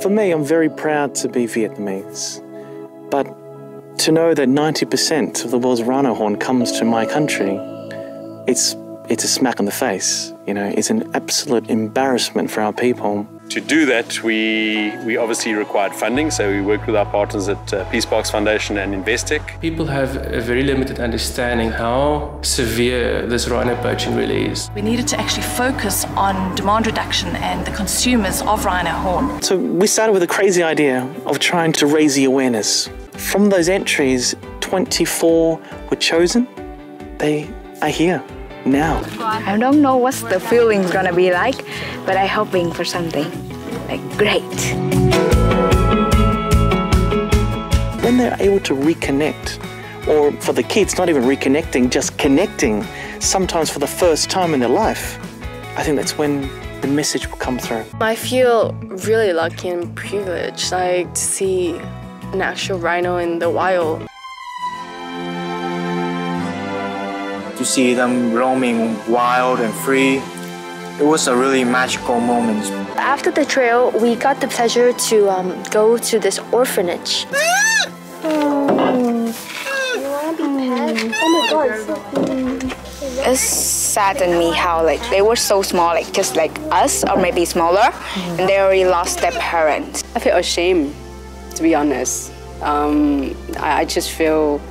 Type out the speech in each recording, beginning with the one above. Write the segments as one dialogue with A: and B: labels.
A: For me, I'm very proud to be Vietnamese, but to know that 90% of the world's rhino horn comes to my country, it's it's a smack on the face. You know, it's an absolute embarrassment for our people.
B: To do that, we we obviously required funding, so we worked with our partners at uh, Peace Parks Foundation and Investec.
C: People have a very limited understanding how severe this rhino poaching really is.
D: We needed to actually focus on demand reduction and the consumers of rhino horn.
A: So we started with a crazy idea of trying to raise the awareness. From those entries, 24 were chosen. They are here now.
E: I don't know what's the feeling's gonna be like, but I'm hoping for something like great.
A: When they're able to reconnect, or for the kids, not even reconnecting, just connecting, sometimes for the first time in their life, I think that's when the message will come through.
F: I feel really lucky and privileged, like to see an actual rhino in the wild.
G: To see them roaming wild and free, it was a really magical moment.
H: After the trail, we got the pleasure to um, go to this orphanage.
E: It saddened me how like they were so small, like just like us or maybe smaller, and they already lost their parents.
I: I feel ashamed, to be honest. Um, I, I just feel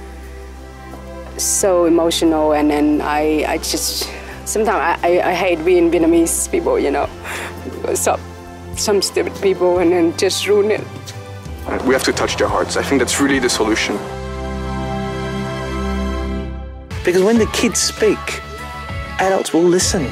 I: so emotional, and then I, I just sometimes I, I, I hate being Vietnamese people, you know, some some stupid people, and then just ruin it.
J: We have to touch their hearts. I think that's really the solution.
A: Because when the kids speak, adults will listen.